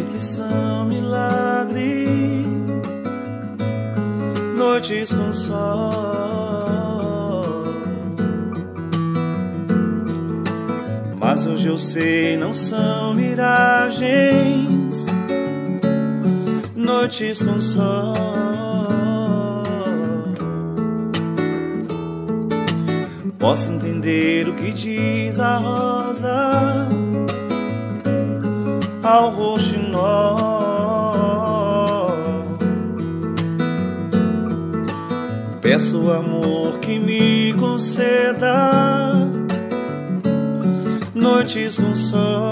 que são milagres, noites com sol. Mas hoje eu sei, não são miragens, noites com sol. Posso entender o que diz a rosa ao roxo Peço amor que me conceda noites com sol,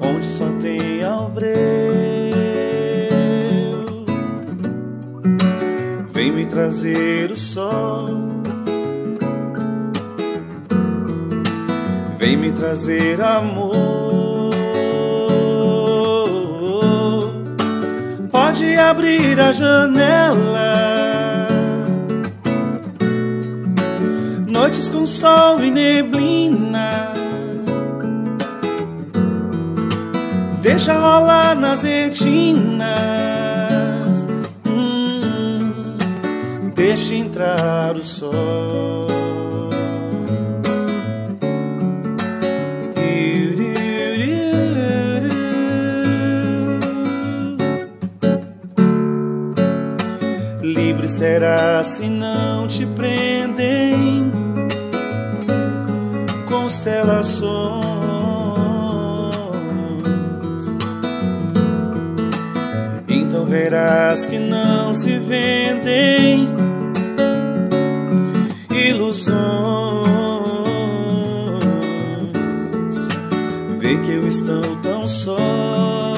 onde só tem albreu. Vem me trazer o sol, vem me trazer amor. Pode abrir a janela. Noites com sol e neblina. Deixa rolar nas retinas. Hum, deixa entrar o sol. Será se não te prendem constelações? Então verás que não se vendem ilusões. Vê que eu estou tão só.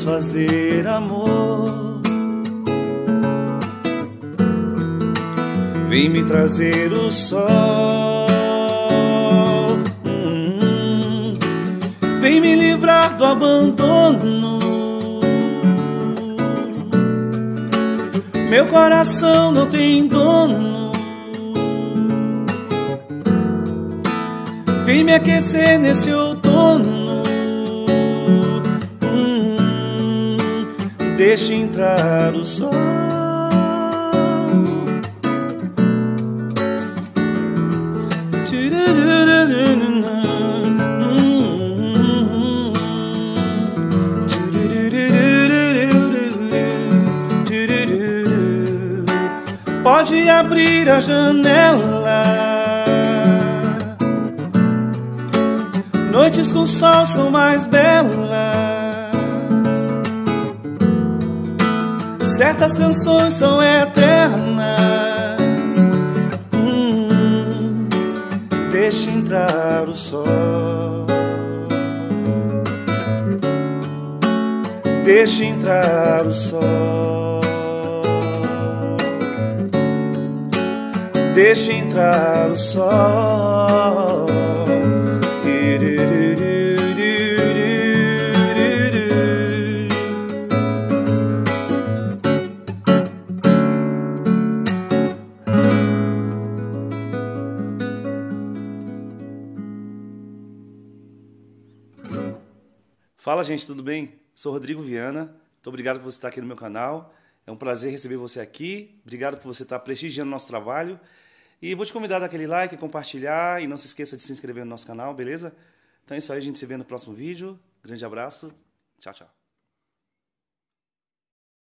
Vamos fazer amor. Vem me trazer o sol. Hum, vem me livrar do abandono. Meu coração não tem dono. Vem me aquecer nesse outono. Deixe entrar o sol. Pode abrir a janela. Noites com sol são mais belas. Certas canções são eternas. Hum, deixa entrar o sol. Deixa entrar o sol. Deixa entrar o sol. Fala, gente, tudo bem? Sou Rodrigo Viana. Muito obrigado por você estar aqui no meu canal. É um prazer receber você aqui. Obrigado por você estar prestigiando nosso trabalho. E vou te convidar a dar aquele like, compartilhar e não se esqueça de se inscrever no nosso canal, beleza? Então é isso aí, a gente se vê no próximo vídeo. Grande abraço. Tchau, tchau.